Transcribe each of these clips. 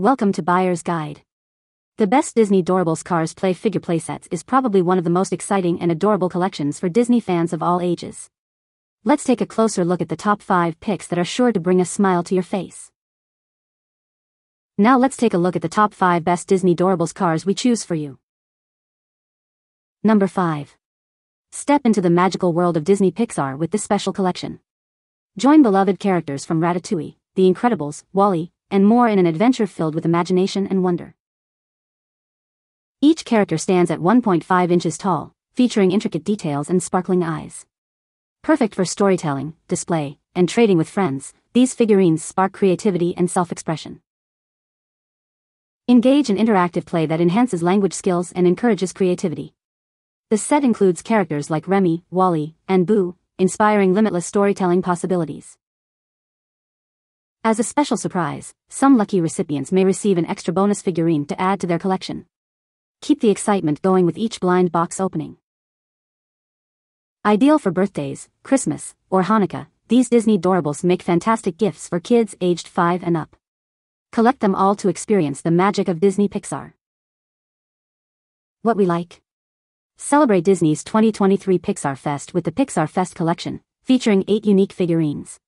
Welcome to Buyer's Guide. The Best Disney Doorables Cars Play Figure Playsets is probably one of the most exciting and adorable collections for Disney fans of all ages. Let's take a closer look at the top 5 picks that are sure to bring a smile to your face. Now let's take a look at the top 5 best Disney Doorables cars we choose for you. Number 5. Step into the magical world of Disney Pixar with this special collection. Join beloved characters from Ratatouille, The Incredibles, WALL-E, and more in an adventure filled with imagination and wonder. Each character stands at 1.5 inches tall, featuring intricate details and sparkling eyes. Perfect for storytelling, display, and trading with friends, these figurines spark creativity and self-expression. Engage in interactive play that enhances language skills and encourages creativity. The set includes characters like Remy, WALL-E, and Boo, inspiring limitless storytelling possibilities. As a special surprise, some lucky recipients may receive an extra bonus figurine to add to their collection. Keep the excitement going with each blind box opening. Ideal for birthdays, Christmas, or Hanukkah, these Disney Doorables make fantastic gifts for kids aged 5 and up. Collect them all to experience the magic of Disney Pixar. What we like. Celebrate Disney's 2023 Pixar Fest with the Pixar Fest collection, featuring 8 unique figurines.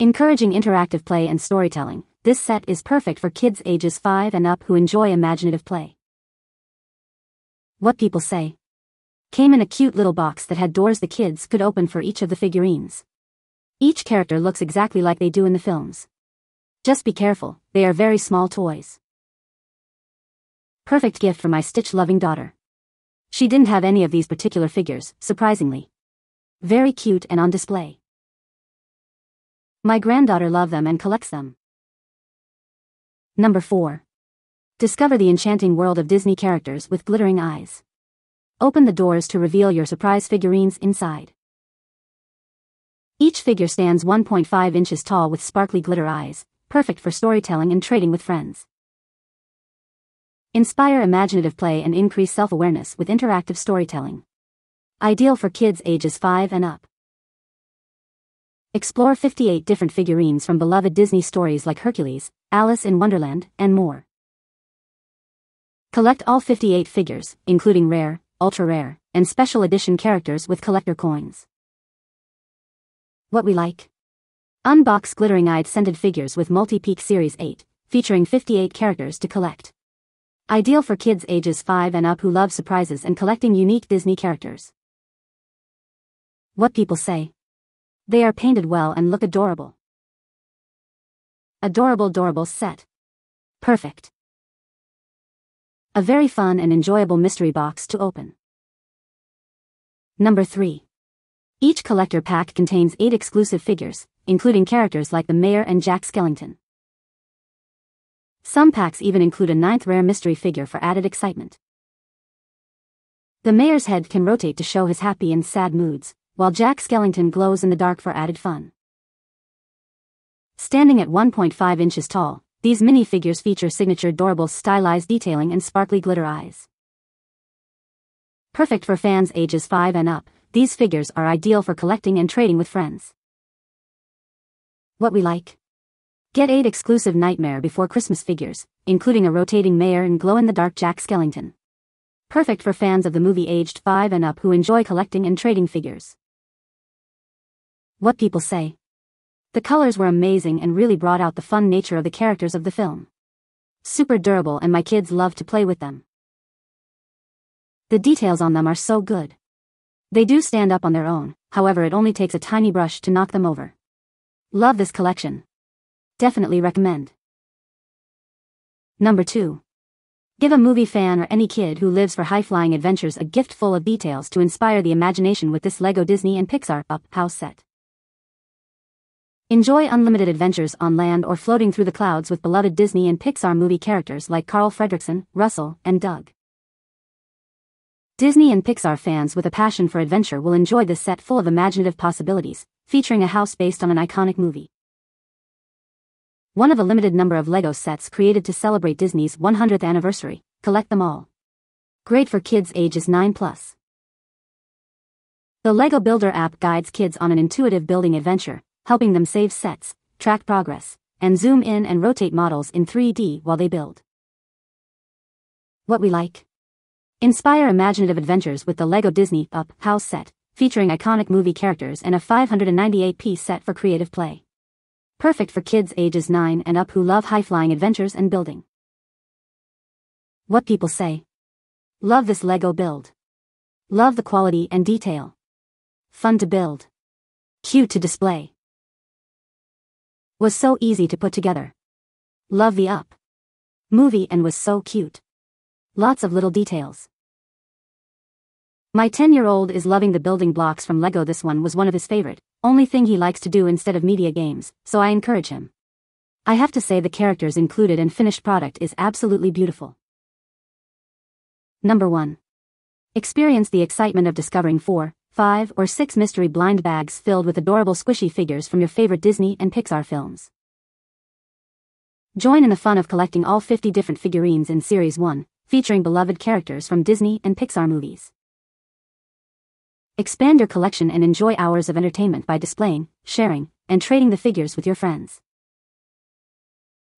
Encouraging interactive play and storytelling, this set is perfect for kids ages 5 and up who enjoy imaginative play. What people say. Came in a cute little box that had doors the kids could open for each of the figurines. Each character looks exactly like they do in the films. Just be careful, they are very small toys. Perfect gift for my Stitch-loving daughter. She didn't have any of these particular figures, surprisingly. Very cute and on display. My granddaughter loves them and collects them. Number 4. Discover the enchanting world of Disney characters with glittering eyes. Open the doors to reveal your surprise figurines inside. Each figure stands 1.5 inches tall with sparkly glitter eyes, perfect for storytelling and trading with friends. Inspire imaginative play and increase self-awareness with interactive storytelling. Ideal for kids ages 5 and up. Explore 58 different figurines from beloved Disney stories like Hercules, Alice in Wonderland, and more. Collect all 58 figures, including rare, ultra-rare, and special edition characters with collector coins. What we like. Unbox glittering-eyed scented figures with Multi-Peek Series 8, featuring 58 characters to collect. Ideal for kids ages 5 and up who love surprises and collecting unique Disney characters. What people say. They are painted well and look adorable. Adorable Doorables set. Perfect. A very fun and enjoyable mystery box to open. Number 3. Each collector pack contains 8 exclusive figures, including characters like the Mayor and Jack Skellington. Some packs even include a ninth rare mystery figure for added excitement. The Mayor's head can rotate to show his happy and sad moods, while Jack Skellington glows in the dark for added fun. Standing at 1.5 inches tall, these minifigures feature signature Doorables stylized detailing and sparkly glitter eyes. Perfect for fans ages 5 and up, these figures are ideal for collecting and trading with friends. What we like. Get 8 exclusive Nightmare Before Christmas figures, including a rotating mayor and glow-in-the-dark Jack Skellington. Perfect for fans of the movie aged 5 and up who enjoy collecting and trading figures. What people say. The colors were amazing and really brought out the fun nature of the characters of the film. Super durable and my kids love to play with them. The details on them are so good. They do stand up on their own, however it only takes a tiny brush to knock them over. Love this collection. Definitely recommend. Number 2. Give a movie fan or any kid who lives for high-flying adventures a gift full of details to inspire the imagination with this LEGO Disney and Pixar Up House set. Enjoy unlimited adventures on land or floating through the clouds with beloved Disney and Pixar movie characters like Carl Fredricksen, Russell, and Doug. Disney and Pixar fans with a passion for adventure will enjoy this set full of imaginative possibilities, featuring a house based on an iconic movie. One of a limited number of LEGO sets created to celebrate Disney's 100th anniversary, collect them all. Great for kids ages 9 plus. The LEGO Builder app guides kids on an intuitive building adventure, helping them save sets, track progress, and zoom in and rotate models in 3D while they build. What we like. Inspire imaginative adventures with the LEGO Disney Up house set, featuring iconic movie characters and a 598-piece set for creative play. Perfect for kids ages 9 and up who love high-flying adventures and building. What people say. Love this LEGO build. Love the quality and detail. Fun to build. Cute to display. Was so easy to put together. Love the up. Movie and was so cute. Lots of little details. My 10-year-old is loving the building blocks from Lego this one was one of his favorite, only thing he likes to do instead of media games, so I encourage him. I have to say the characters included and finished product is absolutely beautiful. Number 1. Experience the excitement of discovering 4, 5, or 6 mystery blind bags filled with adorable squishy figures from your favorite Disney and Pixar films. Join in the fun of collecting all 50 different figurines in Series 1, featuring beloved characters from Disney and Pixar movies. Expand your collection and enjoy hours of entertainment by displaying, sharing, and trading the figures with your friends.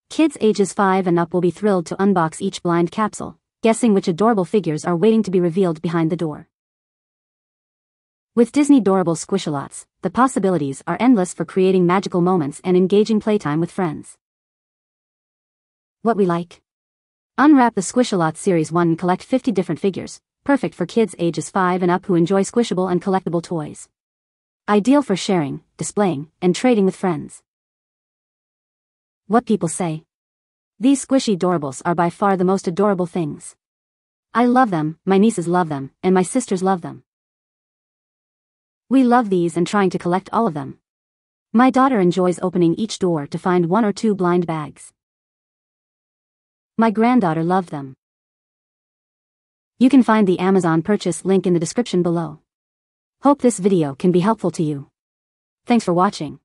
Kids ages 5 and up will be thrilled to unbox each blind capsule, guessing which adorable figures are waiting to be revealed behind the door. With Disney Doorable Squish'Alots, the possibilities are endless for creating magical moments and engaging playtime with friends. What we like. Unwrap the Squish'Alots Series 1 and collect 50 different figures, perfect for kids ages 5 and up who enjoy squishable and collectible toys. Ideal for sharing, displaying, and trading with friends. What people say. These squishy dorables are by far the most adorable things. I love them, my nieces love them, and my sisters love them. We love these and trying to collect all of them. My daughter enjoys opening each door to find one or two blind bags. My granddaughter loved them. You can find the Amazon purchase link in the description below. Hope this video can be helpful to you. Thanks for watching.